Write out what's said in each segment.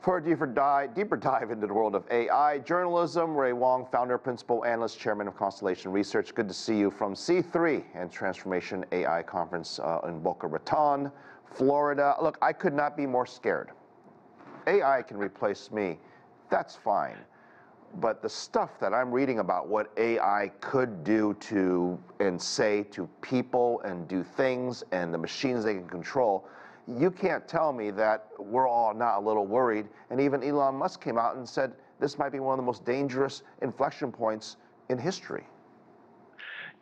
For a deeper dive, deeper dive into the world of AI journalism, Ray Wang, founder, principal analyst, chairman of Constellation Research. Good to see you from C3 and Transformation AI Conference uh, in Boca Raton, Florida. Look, I could not be more scared. AI can replace me. That's fine. But the stuff that I'm reading about what AI could do to and say to people and do things and the machines they can control, you can't tell me that we're all not a little worried. And even Elon Musk came out and said this might be one of the most dangerous inflection points in history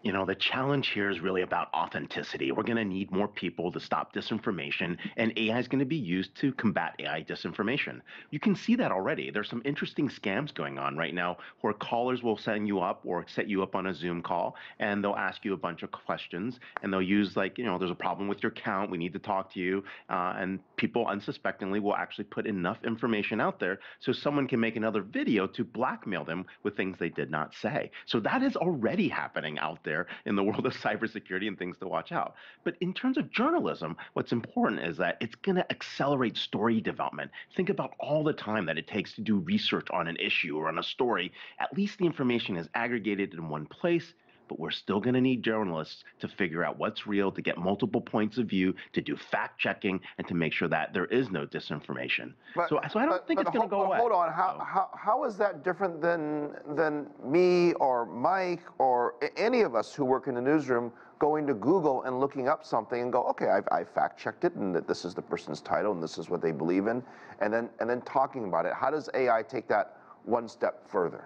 you know, the challenge here is really about authenticity. We're going to need more people to stop disinformation, and AI is going to be used to combat AI disinformation. You can see that already. There's some interesting scams going on right now where callers will send you up or set you up on a Zoom call, and they'll ask you a bunch of questions, and they'll use like, you know, there's a problem with your account. We need to talk to you, uh, and people unsuspectingly will actually put enough information out there so someone can make another video to blackmail them with things they did not say. So that is already happening out there in the world of cybersecurity and things to watch out. But in terms of journalism, what's important is that it's going to accelerate story development. Think about all the time that it takes to do research on an issue or on a story. At least the information is aggregated in one place but we're still going to need journalists to figure out what's real, to get multiple points of view, to do fact checking, and to make sure that there is no disinformation. But, so, so I don't but, think but it's going to go away. Hold on, how, oh. how, how is that different than than me or Mike or any of us who work in the newsroom? going to Google and looking up something and go, okay, I've, I've fact checked it and that this is the person's title and this is what they believe in, and then and then talking about it. How does AI take that one step further?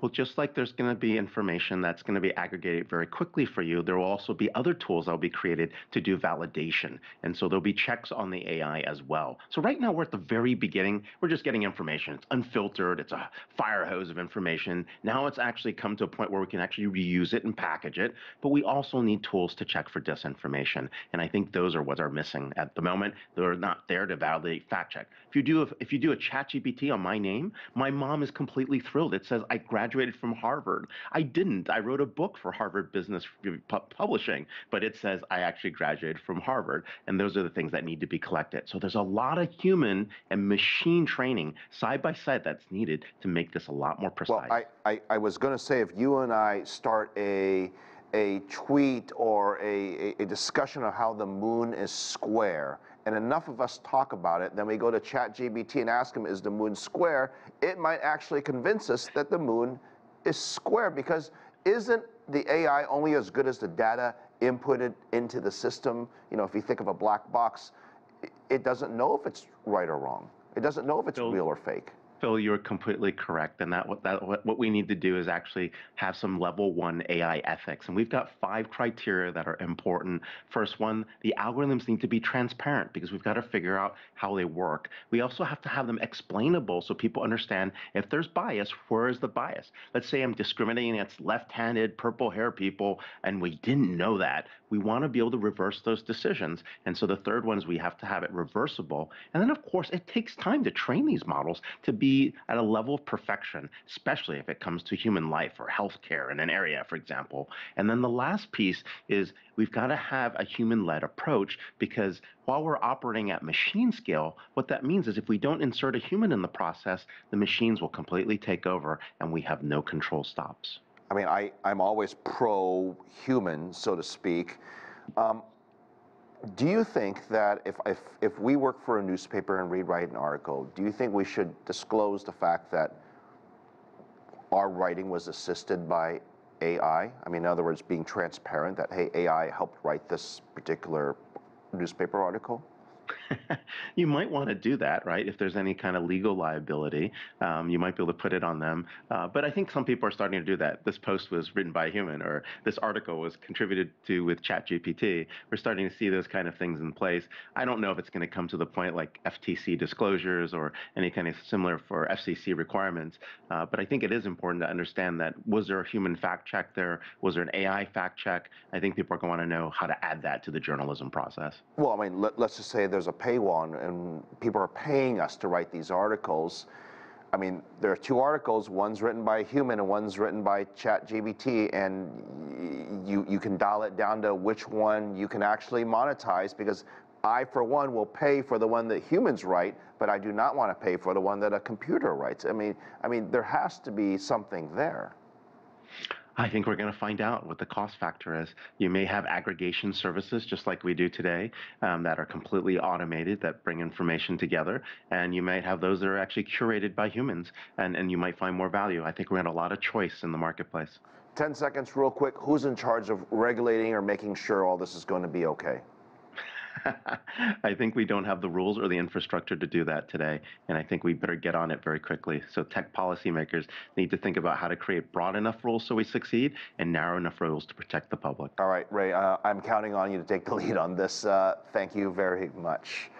Well, just like there's going to be information that's going to be aggregated very quickly for you, there will also be other tools that will be created to do validation. And so there'll be checks on the AI as well. So right now we're at the very beginning. We're just getting information. It's unfiltered. It's a fire hose of information. Now it's actually come to a point where we can actually reuse it and package it. But we also need tools to check for disinformation. And I think those are what are missing at the moment. They're not there to validate fact check. If you do a, if you do a ChatGPT on my name, my mom is completely thrilled. It says I graduated graduated from Harvard. I didn't. I wrote a book for Harvard Business Publishing, but it says I actually graduated from Harvard. And those are the things that need to be collected. So there's a lot of human and machine training side by side that's needed to make this a lot more precise. Well, I, I, I was going to say if you and I start a a tweet or a, a, discussion of how the moon is square, and enough of us talk about it, then we go to ChatGPT and ask him, is the moon square? It might actually convince us that the moon is square because isn't the AI only as good as the data inputted into the system? You know, if you think of a black box, it doesn't know if it's right or wrong. It doesn't know if it's real or fake. Phil, you're completely correct, and that what that what we need to do is actually have some level one AI ethics, and we've got five criteria that are important. First one, the algorithms need to be transparent because we've got to figure out how they work. We also have to have them explainable so people understand if there's bias, where is the bias? Let's say I'm discriminating against left-handed, purple hair people, and we didn't know that. We want to be able to reverse those decisions, and so the third one is we have to have it reversible, and then of course it takes time to train these models to be at a level of perfection, especially if it comes to human life or healthcare in an area, for example. And then the last piece is we've got to have a human led approach because while we're operating at machine scale, what that means is if we don't insert a human in the process, the machines will completely take over and we have no control stops. I mean, I, I'm always pro human, so to speak. Um, do you think that if, if, if we work for a newspaper and rewrite an article, do you think we should disclose the fact that our writing was assisted by AI? I mean, in other words, being transparent that, hey, AI helped write this particular newspaper article? you might want to do that, right? If there's any kind of legal liability, um, you might be able to put it on them. Uh, but I think some people are starting to do that. This post was written by a human, or this article was contributed to with ChatGPT. We're starting to see those kind of things in place. I don't know if it's going to come to the point like FTC disclosures or any kind of similar for FCC requirements. Uh, but I think it is important to understand that was there a human fact check there? Was there an AI fact check? I think people are going to want to know how to add that to the journalism process. Well, I mean, let, us just say there's a paywall and, and people are paying us to write these articles. I mean, there are two articles. One's written by a human and one's written by ChatGPT, and you you can dial it down to which one you can actually monetize because I, for one, will pay for the one that humans write, but I do not want to pay for the one that a computer writes. I mean, I mean, there has to be something there. I think we're going to find out what the cost factor is. You may have aggregation services, just like we do today, um, that are completely automated, that bring information together. And you might have those that are actually curated by humans, and, and you might find more value. I think we're a lot of choice in the marketplace. 10 seconds, real quick. Who's in charge of regulating or making sure all this is going to be okay? I think we don't have the rules or the infrastructure to do that today, and I think we better get on it very quickly. So tech policymakers need to think about how to create broad enough rules so we succeed and narrow enough rules to protect the public. All right, Ray, uh, I'm counting on you to take the lead on this. Uh, thank you very much.